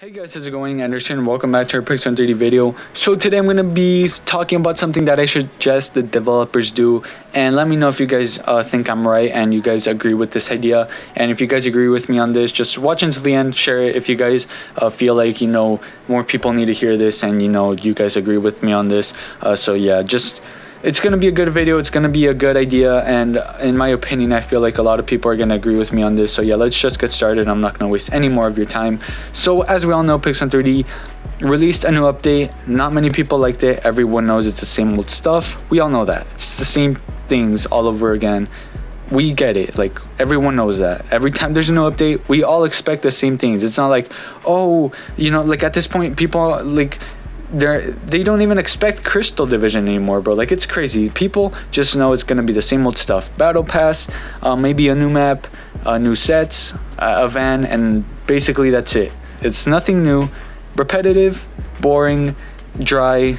Hey guys, how's it going? Anderson, welcome back to our Pixel 3D video. So today I'm going to be talking about something that I suggest the developers do and let me know if you guys uh, think I'm right and you guys agree with this idea. And if you guys agree with me on this, just watch until the end, share it if you guys uh, feel like, you know, more people need to hear this and, you know, you guys agree with me on this. Uh, so yeah, just it's going to be a good video it's going to be a good idea and in my opinion i feel like a lot of people are going to agree with me on this so yeah let's just get started i'm not going to waste any more of your time. So as we all know pixel 3d released a new update not many people liked it everyone knows it's the same old stuff we all know that it's the same things all over again we get it like everyone knows that every time there's a new update we all expect the same things it's not like oh you know like at this point people like they're they don't even expect crystal division anymore bro. Like it's crazy. People just know it's gonna be the same old stuff. Battle pass uh, maybe a new map uh, new sets uh, a van and basically that's it. It's nothing new. Repetitive boring dry.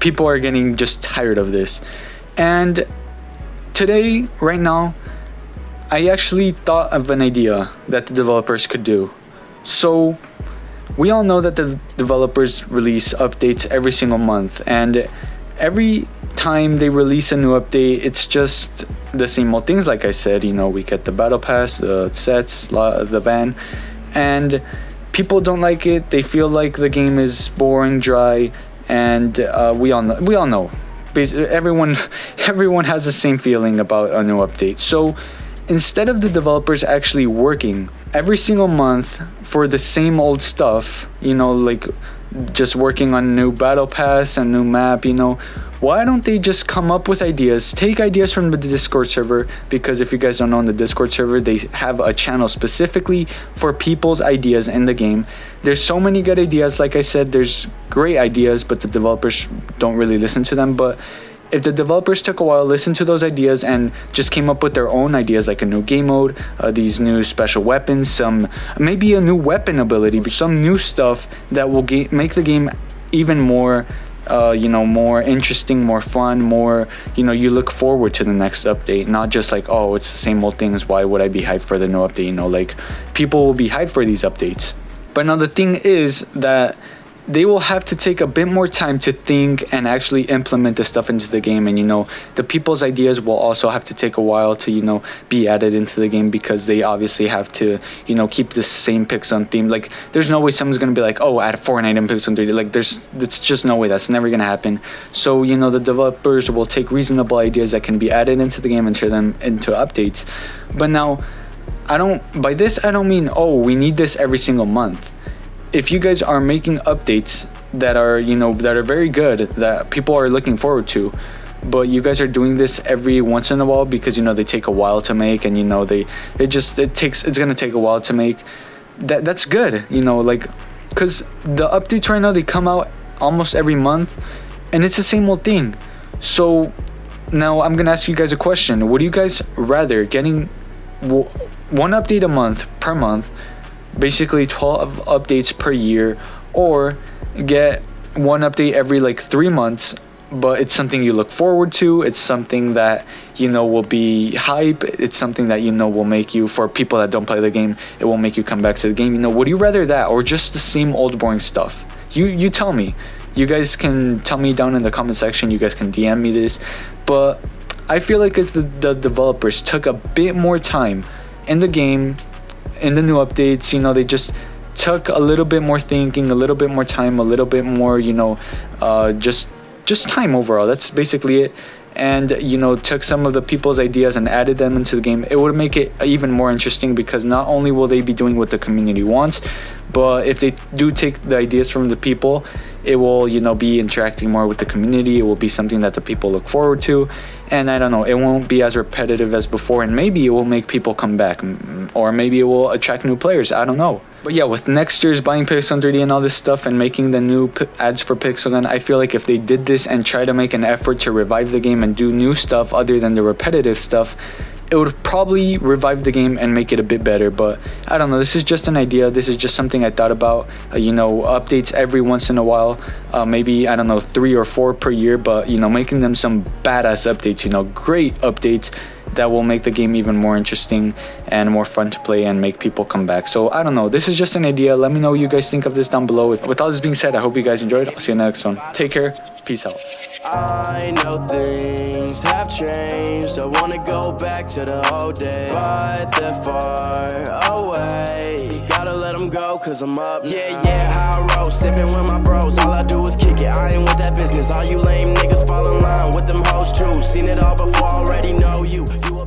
People are getting just tired of this. And today right now i actually thought of an idea that the developers could do. So we all know that the developers release updates every single month and every time they release a new update it's just the same old things. Like i said you know we get the battle pass the sets the van and people don't like it. They feel like the game is boring dry and uh, we all know we all know. Everyone everyone has the same feeling about a new update. So instead of the developers actually working every single month for the same old stuff, you know, like just working on new battle pass and new map, you know, why don't they just come up with ideas take ideas from the discord server? Because if you guys don't know on the discord server they have a channel specifically for people's ideas in the game. There's so many good ideas like i said there's great ideas but the developers don't really listen to them but if the developers took a while, listened to those ideas, and just came up with their own ideas, like a new game mode, uh, these new special weapons, some maybe a new weapon ability, some new stuff that will make the game even more uh, you know more interesting more fun more you know you look forward to the next update. Not just like oh it's the same old things why would i be hyped for the new update? You know like people will be hyped for these updates. But now the thing is that they will have to take a bit more time to think and actually implement the stuff into the game. And you know the people's ideas will also have to take a while to you know be added into the game because they obviously have to you know keep the same pixel theme. Like there's no way someone's gonna be like oh add a Fortnite in pixel 3d like there's it's just no way. That's never gonna happen. So you know the developers will take reasonable ideas that can be added into the game and turn them into updates. But now I don't by this I don't mean oh we need this every single month if you guys are making updates that are you know that are very good that people are looking forward to but you guys are doing this every once in a while because you know they take a while to make and you know they it just it takes it's gonna take a while to make that that's good you know like because the updates right now they come out almost every month and it's the same old thing. So now i'm gonna ask you guys a question. Would you guys rather getting one update a month per month basically 12 updates per year or get one update every like three months but it's something you look forward to. It's something that you know will be hype. It's something that you know will make you for people that don't play the game it will make you come back to the game. You know would you rather that or just the same old boring stuff? You you tell me. You guys can tell me down in the comment section. You guys can dm me this. But i feel like if the, the developers took a bit more time in the game in the new updates, you know, they just took a little bit more thinking, a little bit more time, a little bit more, you know, uh, just just time overall. That's basically it. And you know, took some of the people's ideas and added them into the game. It would make it even more interesting because not only will they be doing what the community wants, but if they do take the ideas from the people, it will you know be interacting more with the community. It will be something that the people look forward to, and I don't know, it won't be as repetitive as before, and maybe it will make people come back or maybe it will attract new players. I don't know. But yeah, with Nexters buying Pixel 3D and all this stuff and making the new ads for Pixel and I feel like if they did this and try to make an effort to revive the game and do new stuff other than the repetitive stuff, it would probably revive the game and make it a bit better. But I don't know. This is just an idea. This is just something I thought about. Uh, you know, updates every once in a while. Uh, maybe I don't know three or four per year. But you know, making them some badass updates. You know, great updates that will make the game even more interesting and more fun to play and make people come back. So I don't know. This is just an idea. Let me know what you guys think of this down below. With all this being said, I hope you guys enjoyed. I'll see you in the next one. Take care. Peace out. I know things have changed. I wanna go back to the old days, but they're far away. Gotta let them go, cause I'm up. Yeah, yeah, how sipping with my bros. All I do is kick it. I ain't with that business. All you lame niggas fall in line with them hoes, true. Seen it all before, already know you. You